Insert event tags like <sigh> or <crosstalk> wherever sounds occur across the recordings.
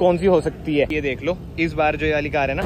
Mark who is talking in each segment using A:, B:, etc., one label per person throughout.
A: कौन सी हो सकती है? ये देख लो, इस बार जो ये वाली कार है ना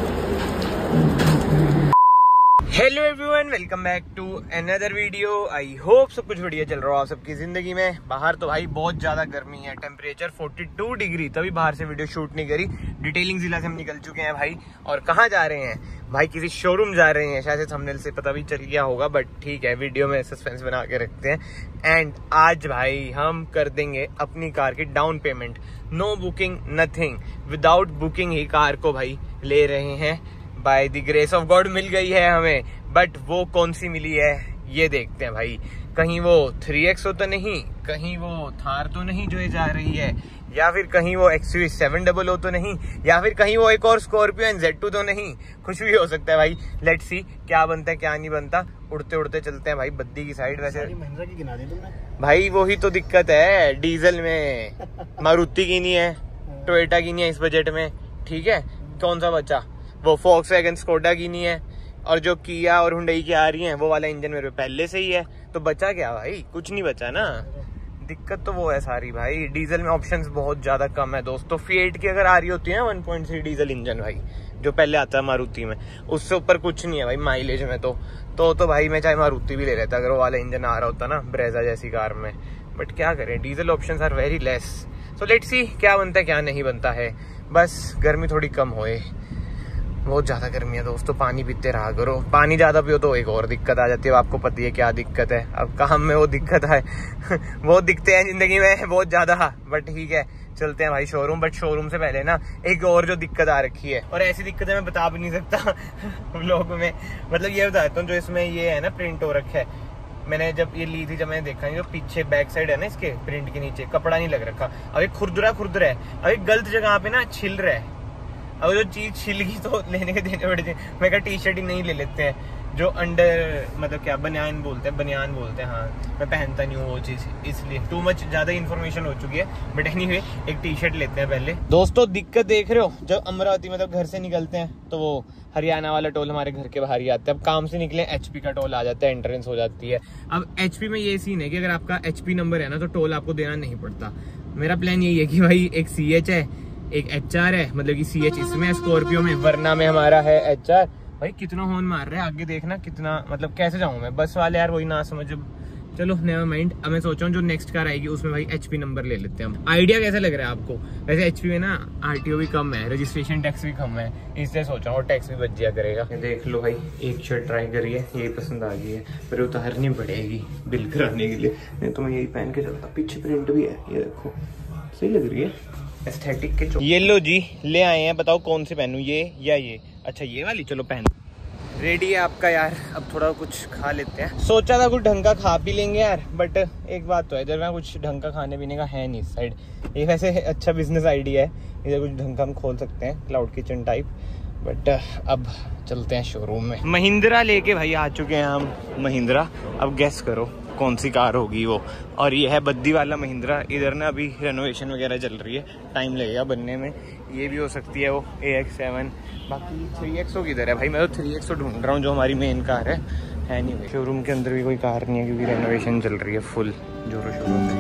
A: hello everyone welcome back to another video I hope सब कुछ बढ़िया चल रहा हो आप सबकी ज़िंदगी में। बाहर तो भाई बहुत ज़्यादा गर्मी है टेम्परेचर 42 डिग्री तभी बाहर से वीडियो शूट नहीं करी। डिटेलिंग जिला से हम निकल चुके हैं भाई, और कहाँ जा रहे हैं? भाई किसी शोरूम जा रहे हैं, शायद थंबनेल से पता भी चल गया होगा बट ठीक है वीडियो में सस्पेंस बना के रखते हैं। एंड आज भाई हम कर देंगे अपनी कार की down payment no booking nothing without booking ही कार को भाई ले रहे हैं। By the grace of God मिल गई है हमें। बट वो कौन सी मिली है? ये देखते हैं भाई। कहीं वो थ्री एक्स हो तो नहीं कहीं वो थार तो नहीं जो ये जा रही है। या फिर कहीं वो एक्सयू सेवन डबल हो तो नहीं या फिर कहीं वो एक और स्कॉर्पियो एंड जेड टू तो नहीं। कुछ भी हो सकता है भाई। लेट सी क्या बनता है क्या नहीं बनता। उड़ते उड़ते चलते हैं भाई बद्दी की साइड वैसे।
B: की
A: भाई वही तो दिक्कत है डीजल में। <laughs> मारुति की नहीं है टोयोटा की नहीं है इस बजट में। ठीक है? कौन सा बचा? वो फॉक्स वैगन स्कोडा की नहीं है, और जो किया और हुडई की आ रही है, वो वाला इंजन मेरे पहले से ही है। तो बचा क्या भाई? कुछ नहीं बचा ना। दिक्कत तो वो है सारी भाई। डीजल में ऑप्शंस बहुत ज़्यादा कम है दोस्तों। फीएट की अगर आ रही होती है one point three diesel engine भाई, जो पहले आता है मारुति में, उससे ऊपर कुछ नहीं है भाई माइलेज में तो। तो तो भाई मैं चाहे मारुति भी ले लेता, अगर वो वाला इंजन आ रहा होता ना ब्रेजा जैसी कार में। बट क्या करें, diesel option are very less so let see क्या बनता है, क्या नहीं बनता है। बस गर्मी थोड़ी कम होए। बहुत ज़्यादा गर्मी है दोस्तों, पानी पीते रहा करो। पानी ज़्यादा पियो तो एक और दिक्कत आ जाती है आपको पता है क्या दिक्कत है। अब काम में वो दिक्कत <laughs> है वो दिखते हैं ज़िंदगी में, बहुत ज़्यादा बट ठीक है, चलते हैं भाई शोरूम बट शोरूम से पहले ना एक और जो दिक्कत आ रखी है। और ऐसी दिक्कतें मैं बता भी नहीं सकता <laughs> लोग में। मतलब ये बता देता हूँ, जो इसमें ये है ना प्रिंट हो रखा है। मैंने जब ये ली थी, जब मैंने देखा जो पीछे बैक साइड है ना इसके प्रिंट के नीचे, कपड़ा नहीं लग रखा। अभी खुरदुरा खुरदुरा है। अभी गलत जगह पे ना छिल रहा है। अब जो चीज़ छिल गई तो लेने के देने पड़े थे। मैं कहा टी शर्ट ही नहीं ले लेते हैं। जो अंडर मतलब क्या बनियान बोलते हैं बनियान बोलते हैं हाँ। मैं पहनता नहीं हूँ वो चीज़ इसलिए। टू मच ज़्यादा इन्फॉर्मेशन हो चुकी है। बट एनी anyway, एक टी शर्ट लेते हैं पहले। दोस्तों दिक्कत देख रहे हो? जब अमरावती मतलब घर से निकलते हैं तो वो हरियाणा वाला टोल हमारे घर के बाहर ही आता है। अब काम से निकले एचपी का टोल आ जाता है एंट्रेंस हो जाती है। अब एचपी में ये सीन है कि अगर आपका एचपी नंबर है ना तो टोल आपको देना नहीं पड़ता। मेरा प्लान यही है कि भाई एक सीएच है एक एचआर है मतलब कि सी एच इसमें स्कॉर्पियो में, वरना में हमारा है एचआर भाई, कितना हॉर्न मार रहे हैं, आगे देखना कितना मतलब कैसे जाऊँ मैं? बस वाले यार वही ना समझ। चलो नेवर माइंड अब मैं सोच रहा हूँ, जो नेक्स्ट कार आएगी, उसमें भाई एचपी नंबर ले लेते हैं हम। आइडिया कैसा लग रहा है आपको? वैसे एचपी में ना आरटीओ भी कम है रजिस्ट्रेशन टैक्स भी कम है, इसलिए सोच रहा हूँ टैक्स भी बच जाया करेगा। देख लो भाई, एक शर्ट ट्राई करिए यही पसंद आ गई है, पर उतारनी पड़ेगी बिल कराने के लिए। नहीं तो मैं यही पहन के चलता, पीछे प्रिंट भी है, ये देखो। सही लग रही है? एस्थेटिक के ये लो जी ले आए हैं बताओ कौन से पहनूं? ये या ये? अच्छा ये वाली चलो पहन। रेडी है आपका यार? अब थोड़ा कुछ खा लेते हैं। सोचा था कुछ ढंग का खा पी लेंगे यार बट एक बात तो है इधर मैं कुछ ढंग का खाने पीने का है नहीं इस साइड ये वैसे अच्छा बिज़नेस आइडिया है इधर कुछ ढंग का हम खोल सकते हैं क्लाउड किचन टाइप बट अब चलते हैं शोरूम में। महिंद्रा लेके भाई आ चुके हैं हम। महिंद्रा अब गैस करो। कौन सी कार होगी वो। और ये है बद्दी वाला महिंद्रा। इधर ना अभी रेनोवेशन वगैरह चल रही है। टाइम लगेगा बनने में। ये भी हो सकती है वो ए एक्स सेवन बाकी थ्री एक्सो किधर है? भाई, मैं तो थ्री एक्सो ढूंढ रहा हूँ जो हमारी मेन कार है। है नहीं शोरूम के अंदर भी कोई कार नहीं है क्योंकि रेनोवेशन चल रही है फुल जोरों शोरूम से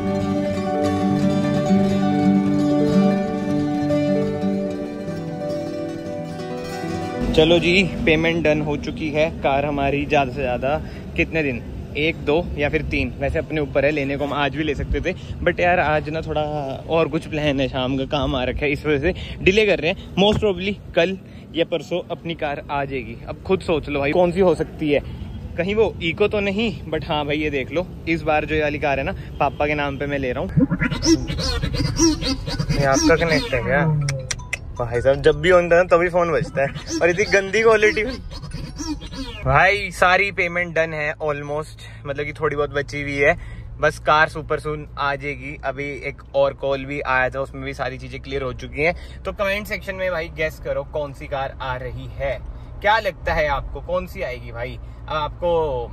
A: चलो जी पेमेंट डन हो चुकी है। कार हमारी ज़्यादा से ज़्यादा कितने दिन? एक, दो या फिर तीन। वैसे अपने ऊपर है, लेने को हम आज भी ले सकते थे। बट यार, आज ना थोड़ा और कुछ प्लान है, शाम का काम आ रखा है। इस वजह से डिले कर रहे हैं। मोस्ट प्रोबली कल या परसों अपनी कार आ जाएगी। अब खुद सोच लो भाई, कौन सी हो सकती है? कहीं वो इको तो नहीं बट हाँ भाई, ये देख लो। इस बार जो ये वाली कार है ना, पापा के नाम पे मैं ले रहा हूँ। आपका कनेक्ट है क्या? भाई साहब, जब भी होता है तभी फ़ोन बजता है। और इतनी गंदी क्वालिटी भाई, सारी पेमेंट डन है ऑलमोस्ट मतलब कि थोड़ी बहुत बची हुई है। बस कार सुपर सुन आ जाएगी। अभी एक और कॉल भी आया था, उसमें भी सारी चीज़ें क्लियर हो चुकी हैं। तो कमेंट सेक्शन में भाई गैस करो कौन सी कार आ रही है। क्या लगता है आपको? कौन सी आएगी भाई? आपको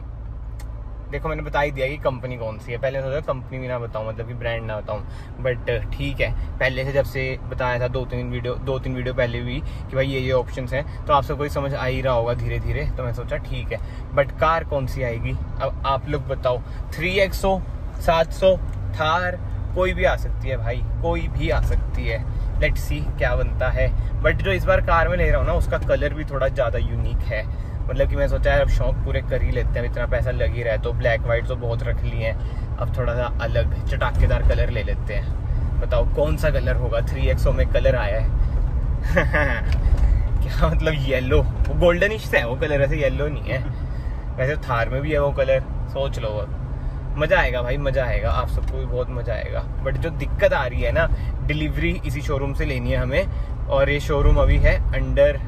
A: देखो, मैंने बता ही दिया कि कंपनी कौन सी है। पहले सोचा कंपनी भी ना बताऊँ मतलब कि ब्रांड ना बताऊँ। बट ठीक है। पहले से जब से बताया था दो तीन वीडियो दो तीन वीडियो पहले भी कि भाई ये ये ऑप्शंस हैं तो आप सबको समझ आ ही रहा होगा धीरे धीरे तो मैं सोचा, ठीक है। बट कार कौन सी आएगी? अब आप लोग बताओ। थ्री एक्सो सात सौ, थार, कोई भी आ सकती है भाई। कोई भी आ सकती है। लेट्स सी क्या बनता है। बट जो इस बार कार में ले रहा हूँ ना, उसका कलर भी थोड़ा ज़्यादा यूनिक है। मतलब कि मैं सोचा है अब शौक पूरे कर ही लेते हैं। इतना पैसा लग ही रहा है तो ब्लैक वाइट तो बहुत रख लिए हैं। अब थोड़ा सा अलग, चटाकेदार कलर ले लेते हैं। बताओ कौन सा कलर होगा? थ्री एक्सो में कलर आया है। <laughs> क्या मतलब येलो वो गोल्डन से है, वो कलर ऐसे येलो नहीं है। वैसे थार में भी है वो कलर सोच लो अब। मज़ा आएगा भाई मज़ा आएगा। आप सबको भी बहुत मज़ा आएगा। बट जो दिक्कत आ रही है ना डिलीवरी इसी शोरूम से लेनी है हमें। और ये शोरूम अभी है अंडर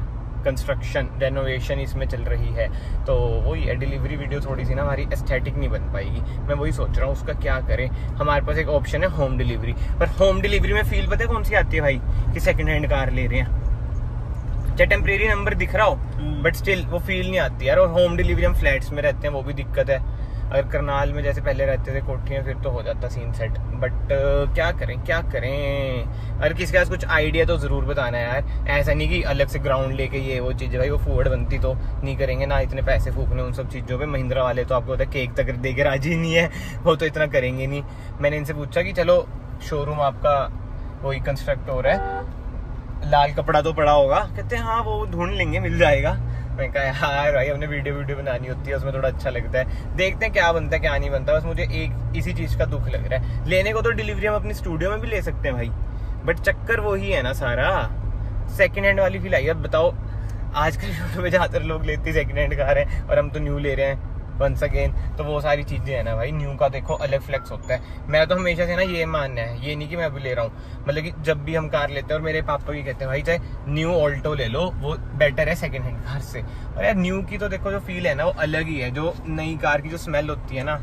A: कंस्ट्रक्शन रेनोवेशन इसमें चल रही है। तो वही है डिलीवरी वीडियो थोड़ी सी ना हमारी एस्थेटिक नहीं बन पाएगी। मैं वही सोच रहा हूँ उसका क्या करें? हमारे पास एक ऑप्शन है होम डिलीवरी पर होम डिलीवरी में फील पता है कौन सी आती है भाई? कि सेकंड हैंड कार ले रहे हैं। चाहे टेम्परेरी नंबर दिख रहा हो बट हम्म। स्टिल वो फील नहीं आती। यार और होम डिलीवरी हम फ्लैट्स में रहते हैं वो भी दिक्कत है। अगर करनाल में जैसे पहले रहते थे कोठियाँ फिर तो हो जाता सीन सेट बट uh, क्या करें क्या करें? अगर किसी के पास कुछ आइडिया तो ज़रूर बताना है यार. ऐसा नहीं कि अलग से ग्राउंड लेके ये वो चीज़ भाई वो फ़ूड बनती तो नहीं करेंगे ना इतने पैसे फूकने उन सब चीज़ों पे. महिंद्रा वाले तो आपको होता है केक तक दे के राज़ी नहीं है. वो तो इतना करेंगे नहीं. मैंने इनसे पूछा कि चलो शोरूम आपका वही कंस्ट्रक्ट हो रहा है. लाल कपड़ा तो पड़ा होगा. कहते हैं हाँ वो ढूंढ लेंगे मिल जाएगा. मैं कहा यार भाई, हमने वीडियो वीडियो बनानी होती है, उसमें थोड़ा अच्छा लगता है। देखते हैं क्या बनता है, क्या नहीं बनता, बस मुझे एक इसी चीज़ का दुख लग रहा है। लेने को तो डिलीवरी हम अपनी स्टूडियो में भी ले सकते हैं भाई बट चक्कर वही है ना सारा। सेकेंड हैंड वाली फील आई। अब बताओ, आजकल यूट्यूब में ज़्यादातर लोग लेते हैं सेकेंड हैंड कार है, और हम तो न्यू ले रहे हैं। वंस अगेन तो वो सारी चीज़ें है ना भाई न्यू का देखो अलग फ्लेक्स होता है। मैं तो हमेशा से ना ये मानना है ये नहीं कि मैं अभी ले रहा हूँ। मतलब कि जब भी हम कार लेते हैं और मेरे पापा भी कहते हैं भाई चाहे न्यू ऑल्टो ले लो वो बेटर है सेकेंड हैंड कार से। और यार न्यू की तो देखो जो फील है ना वो अलग ही है। जो नई कार की जो स्मेल होती है ना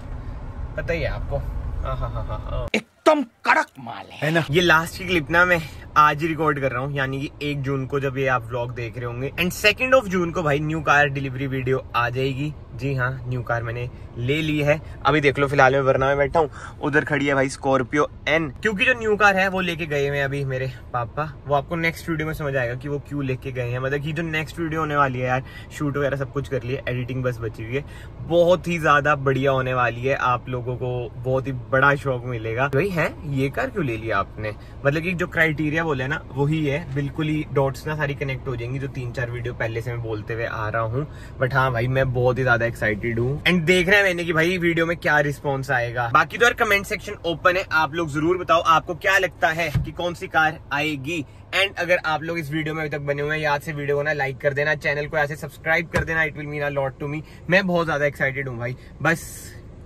A: पता ही है आपको। हाँ हाँ हाँ हाँ, हाँ।
B: एकदम कड़क माल है। ना?
A: ये लास्ट की क्लिप ना मैं आज ही रिकॉर्ड कर रहा हूँ, यानी कि एक जून को जब ये आप व्लॉग देख रहे होंगे। एंड सेकेंड ऑफ़ जून को भाई न्यू कार डिलीवरी वीडियो आ जाएगी। जी हाँ न्यू कार मैंने ले ली है। अभी देख लो फ़िलहाल मैं वरना में बैठा हूँ। उधर खड़ी है भाई स्कॉर्पियो एन क्योंकि जो न्यू कार है, वो लेके गए हैं अभी मेरे पापा। वो आपको नेक्स्ट वीडियो में समझ आएगा कि वो क्यों लेके गए हैं। मतलब कि जो नेक्स्ट वीडियो होने वाली है यार शूट वगैरह सब कुछ कर लिया एडिटिंग बस बची हुई है। बहुत ही ज़्यादा बढ़िया होने वाली है। आप लोगों को बहुत ही बड़ा शौक मिलेगा। वही है, ये कार क्यों ले लिया आपने? मतलब की जो क्राइटेरिया बोले ना, वही है, बिल्कुल ही डॉट्स ना सारी कनेक्ट हो जाएँगी जो तीन चार वीडियो पहले से मैं बोलते हुए आ रहा हूँ। बट हाँ भाई, मैं बहुत ही ज़्यादा एक्साइटेड हूँ। एंड देख रहे हैं मैंने कि भाई वीडियो में क्या रिस्पॉन्स आएगा। बाकी तो यार कमेंट सेक्शन ओपन है, आप लोग ज़रूर बताओ आपको क्या लगता है की कौन सी कार आएगी। एंड अगर आप लोग इस वीडियो में अभी तक बने हुए हैं, याद से वीडियो को ना लाइक कर देना चैनल को ऐसे सब्सक्राइब कर देना it will mean a lot to me मैं बहुत ज़्यादा एक्साइटेड हूँ भाई। बस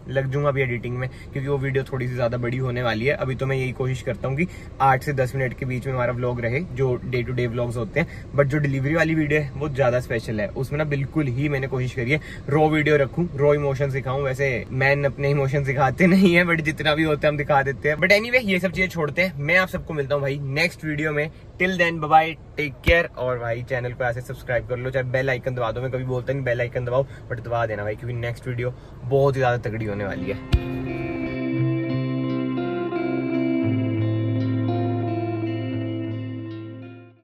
A: लग जाऊँगा अभी एडिटिंग में, क्योंकि वो वीडियो थोड़ी सी ज़्यादा बड़ी होने वाली है। अभी तो मैं यही कोशिश करता हूँ कि आठ से दस मिनट के बीच में हमारा व्लॉग रहे, जो डे टू डे व्लॉग्स होते हैं। बट जो डिलीवरी वाली वीडियो है, वो ज़्यादा स्पेशल है। उसमें ना बिल्कुल ही मैंने कोशिश करी है रो वीडियो रखू रो इमोशन दिखाऊँ वैसे मैन अपने इमोशन दिखाते <laughs> नहीं है बट जितना भी होता है, हम दिखा देते हैं। बट एनी ये सब चीज़ें छोड़ते हैं। मैं आप सबको मिलता हूँ भाई नेक्स्ट वीडियो में। Till then bye take care और भाई चैनल को ऐसे सब्सक्राइब कर लो, चाहे बेल आइकन दबा दो, मैं कभी बोलता नहीं बेल आइकन दबाओ बट दबा देना भाई, क्योंकि नेक्स्ट वीडियो बहुत ही ज़्यादा तगड़ी होने वाली है।